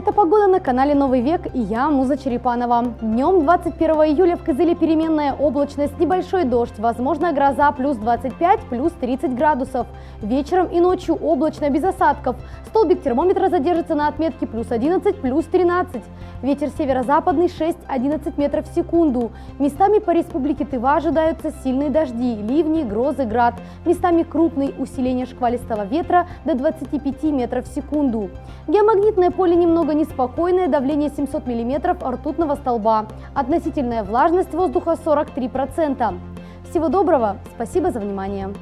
погода на канале Новый век и я, Муза Черепанова. Днем 21 июля в Кызыле переменная облачность, небольшой дождь, возможно гроза плюс 25, плюс 30 градусов. Вечером и ночью облачно, без осадков. Столбик термометра задержится на отметке плюс 11, плюс 13. Ветер северо-западный 6-11 метров в секунду. Местами по республике Тыва ожидаются сильные дожди, ливни, грозы, град. Местами крупный усиление шквалистого ветра до 25 метров в секунду. Геомагнитное поле немного неспокойное, давление 700 миллиметров ртутного столба. Относительная влажность воздуха 43%. Всего доброго, спасибо за внимание.